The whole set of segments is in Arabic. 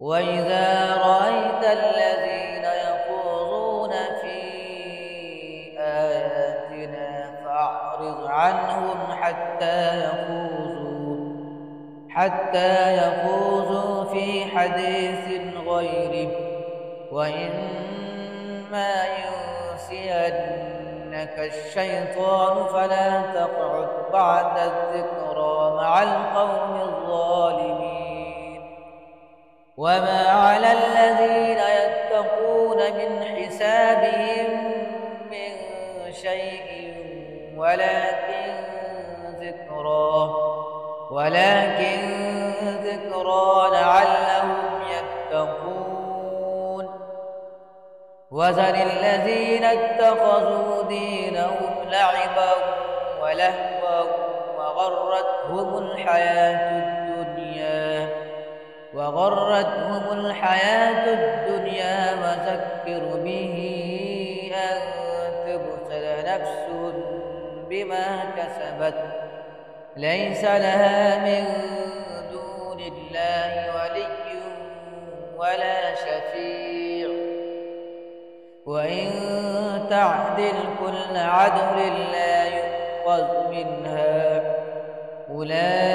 وإذا رأيت الذين يخوضون في آياتنا فأعرض عنهم حتى يخوضوا حتى يخوضوا في حديث غيره. وإما ينسينك الشيطان فلا تقعد بعد الذكرى مع القوم وما على الذين يتقون من حسابهم من شيء ولكن ذكرى ولكن ذكرى لعلهم يتقون وذر الذين اتخذوا دينهم لعبا ولهوا وغرتهم الحياة الدنيا وغرتهم الحياة الدنيا وذكر به أن تبتل نفس بما كسبت. ليس لها من دون الله ولي ولا شفيع. وإن تعدل كل عدل لا يؤخذ منها. أولئك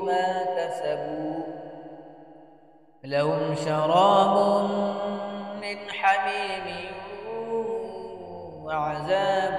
بما كسبوا لهم شراب من حميم وعذاب